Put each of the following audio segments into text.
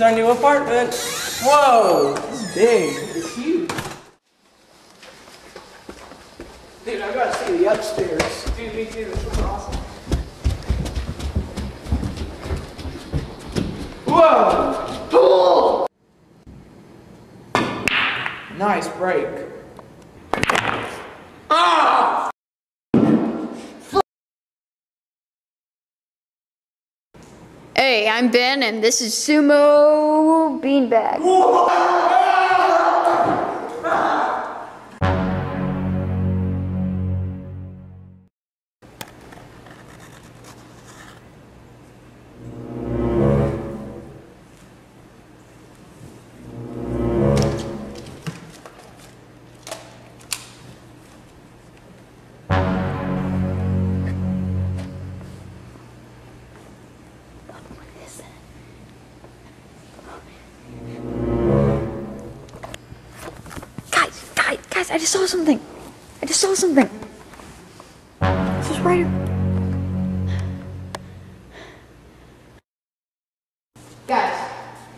is our new apartment. Whoa, this is big. It's huge. Dude, I gotta see the upstairs. Dude, me too. This looks awesome. Whoa! Nice break. Hey, I'm Ben, and this is Sumo Beanbag. I just saw something. I just saw something. This is right. Guys,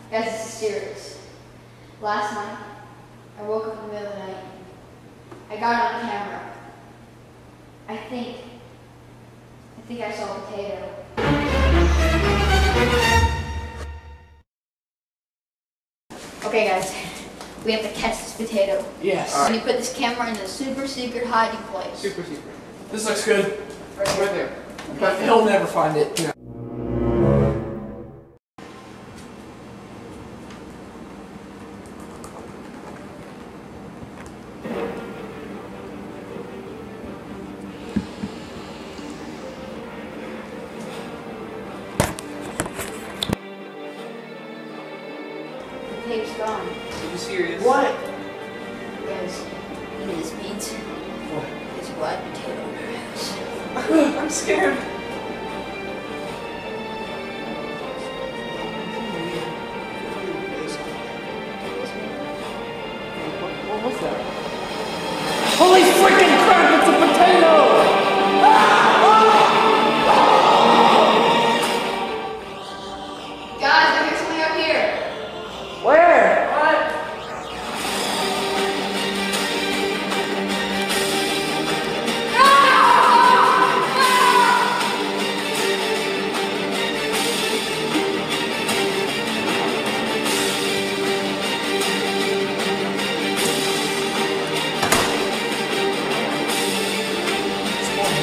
guys, this is serious. Last night, I woke up in the middle of the night. I got on camera. I think, I think I saw a potato. Okay, guys, we have to catch this potato. Yes. And you put this camera in a super secret hiding place. Super secret. This looks good. Right Right here. there. But he'll never find it. The potato's gone. Are you serious? What? Guys, you know this means? What? There's a wild potato in. I'm scared. What was that? Holy freaking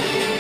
Oh